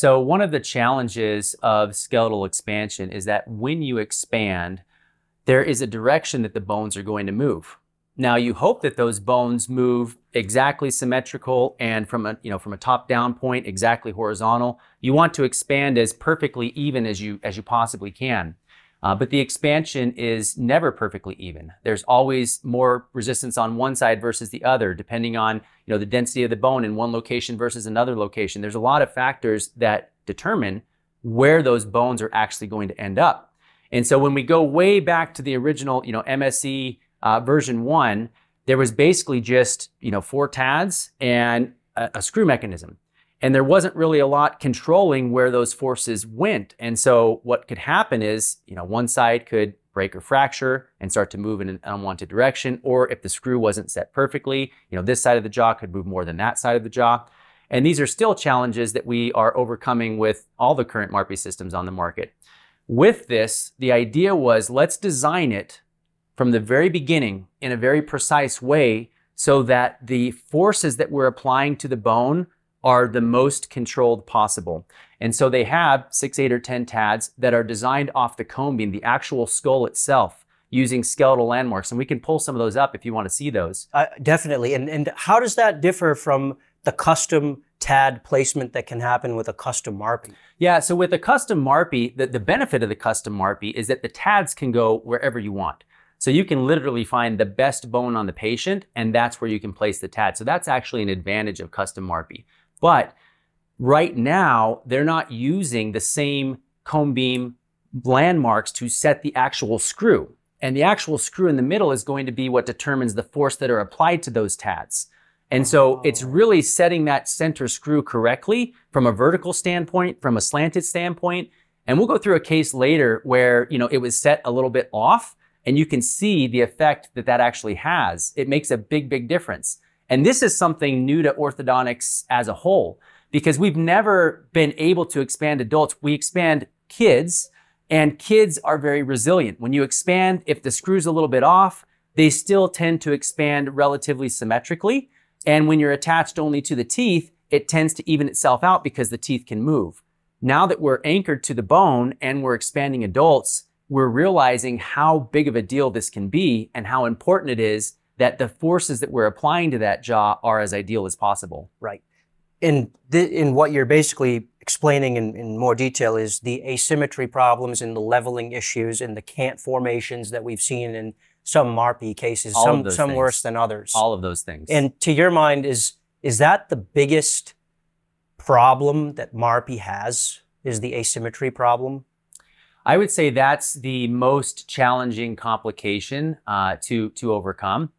So one of the challenges of skeletal expansion is that when you expand, there is a direction that the bones are going to move. Now you hope that those bones move exactly symmetrical and from a you know from a top down point exactly horizontal. You want to expand as perfectly even as you as you possibly can. Uh, but the expansion is never perfectly even. There's always more resistance on one side versus the other, depending on you know the density of the bone in one location versus another location. There's a lot of factors that determine where those bones are actually going to end up. And so when we go way back to the original, you know, MSE uh, version one, there was basically just you know four TADs and a, a screw mechanism. And there wasn't really a lot controlling where those forces went. And so what could happen is, you know, one side could break or fracture and start to move in an unwanted direction. Or if the screw wasn't set perfectly, you know, this side of the jaw could move more than that side of the jaw. And these are still challenges that we are overcoming with all the current MARPE systems on the market. With this, the idea was let's design it from the very beginning in a very precise way so that the forces that we're applying to the bone are the most controlled possible. And so they have six, eight, or 10 TADs that are designed off the cone beam, the actual skull itself, using skeletal landmarks. And we can pull some of those up if you want to see those. Uh, definitely. And, and how does that differ from the custom TAD placement that can happen with a custom MARPE? Yeah, so with a custom MARPE, the, the benefit of the custom MARPE is that the TADs can go wherever you want. So you can literally find the best bone on the patient, and that's where you can place the TAD. So that's actually an advantage of custom MARPE. But right now, they're not using the same cone beam landmarks to set the actual screw. And the actual screw in the middle is going to be what determines the force that are applied to those TADs. And so oh. it's really setting that center screw correctly from a vertical standpoint, from a slanted standpoint. And we'll go through a case later where, you know, it was set a little bit off and you can see the effect that that actually has. It makes a big, big difference. And this is something new to orthodontics as a whole because we've never been able to expand adults. We expand kids and kids are very resilient. When you expand, if the screw's a little bit off, they still tend to expand relatively symmetrically. And when you're attached only to the teeth, it tends to even itself out because the teeth can move. Now that we're anchored to the bone and we're expanding adults, we're realizing how big of a deal this can be and how important it is that the forces that we're applying to that jaw are as ideal as possible. Right. And th- in what you're basically explaining in, in more detail is the asymmetry problems and the leveling issues and the cant formations that we've seen in some MARPE cases, All some, some things. worse than others. All of those things. And to your mind, is, is that the biggest problem that MARPE has? Is the asymmetry problem? I would say that's the most challenging complication uh, to to overcome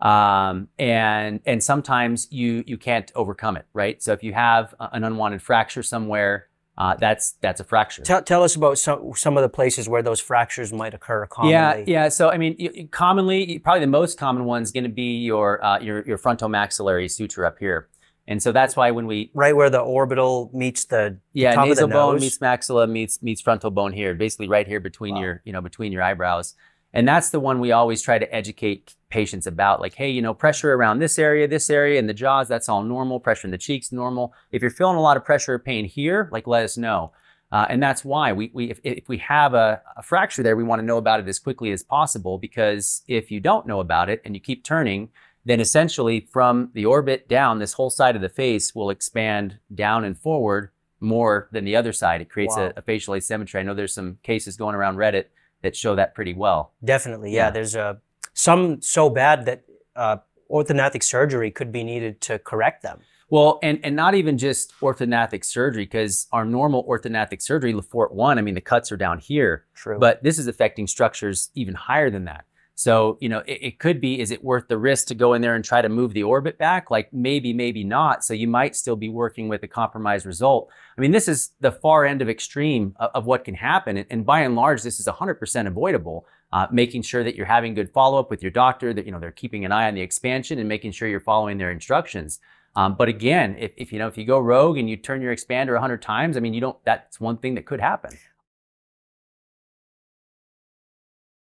um, and and sometimes you you can't overcome it, right? So if you have an unwanted fracture somewhere, uh, that's that's a fracture. Tell, tell us about some some of the places where those fractures might occur commonly. Yeah, yeah. So I mean, commonly, probably the most common one is going to be your uh, your your frontomaxillary suture up here. And so that's why when we right where the orbital meets the yeah top nasal of the bone nose. meets maxilla meets meets frontal bone here, basically right here between Wow. your you know between your eyebrows. And that's the one we always try to educate patients about. Like, hey, you know, pressure around this area, this area, and the jaws, that's all normal. Pressure in the cheeks, normal. If you're feeling a lot of pressure or pain here, like, let us know. Uh, and that's why we, we if, if we have a, a fracture there, we want to know about it as quickly as possible because if you don't know about it and you keep turning, then essentially from the orbit down, this whole side of the face will expand down and forward more than the other side. It creates Wow. a, a facial asymmetry. I know there's some cases going around Reddit that show that pretty well. Definitely, yeah. Yeah. There's uh, some so bad that uh, orthodontic surgery could be needed to correct them. Well, and, and not even just orthodontic surgery, because our normal orthodontic surgery, Le Fort 1, I mean, the cuts are down here, True. but this is affecting structures even higher than that. So, you know, it, it could be, is it worth the risk to go in there and try to move the orbit back? Like maybe, maybe not. So you might still be working with a compromised result. I mean, this is the far end of extreme of, of what can happen. And, and by and large, this is 100% avoidable. Uh, making sure that you're having good follow up with your doctor, that, you know, they're keeping an eye on the expansion and making sure you're following their instructions. Um, but again, if, if you know if you go rogue and you turn your expander 100 times, I mean, you don't. That's one thing that could happen.